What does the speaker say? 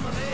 Monterrey.